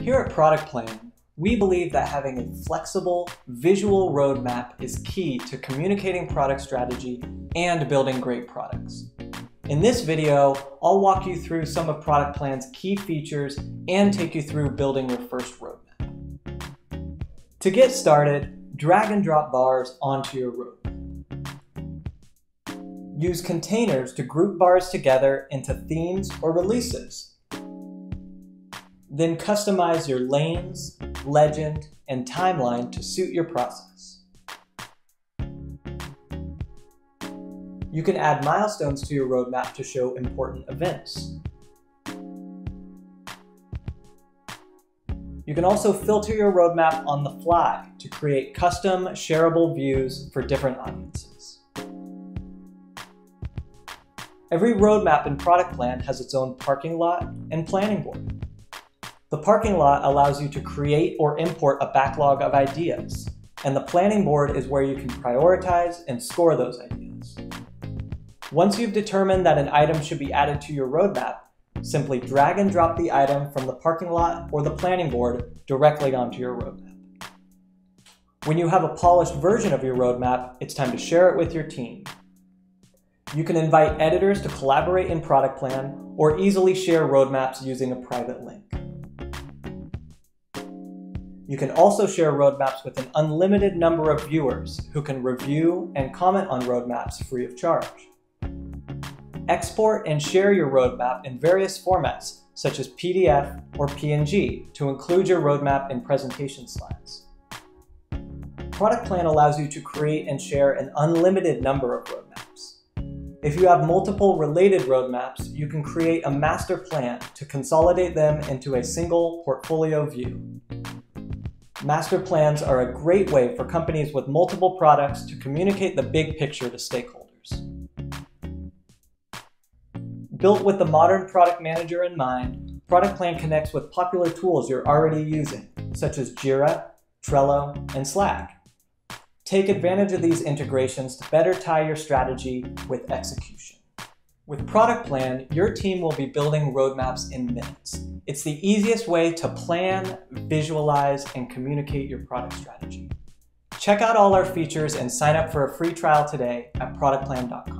Here at ProductPlan, we believe that having a flexible, visual roadmap is key to communicating product strategy and building great products. In this video, I'll walk you through some of ProductPlan's key features and take you through building your first roadmap. To get started, drag and drop bars onto your roadmap. Use containers to group bars together into themes or releases then customize your lanes, legend, and timeline to suit your process. You can add milestones to your roadmap to show important events. You can also filter your roadmap on the fly to create custom shareable views for different audiences. Every roadmap and ProductPlan has its own parking lot and planning board. The parking lot allows you to create or import a backlog of ideas, and the planning board is where you can prioritize and score those ideas. Once you've determined that an item should be added to your roadmap, simply drag and drop the item from the parking lot or the planning board directly onto your roadmap. When you have a polished version of your roadmap, it's time to share it with your team. You can invite editors to collaborate in ProductPlan or easily share roadmaps using a private link. You can also share roadmaps with an unlimited number of viewers who can review and comment on roadmaps free of charge. Export and share your roadmap in various formats, such as PDF or PNG, to include your roadmap in presentation slides. ProductPlan allows you to create and share an unlimited number of roadmaps. If you have multiple related roadmaps, you can create a master plan to consolidate them into a single portfolio view. Master plans are a great way for companies with multiple products to communicate the big picture to stakeholders. Built with the modern product manager in mind, ProductPlan connects with popular tools you're already using, such as Jira, Trello, and Slack. Take advantage of these integrations to better tie your strategy with execution. With ProductPlan, your team will be building roadmaps in minutes. It's the easiest way to plan, visualize, and communicate your product strategy. Check out all our features and sign up for a free trial today at productplan.com.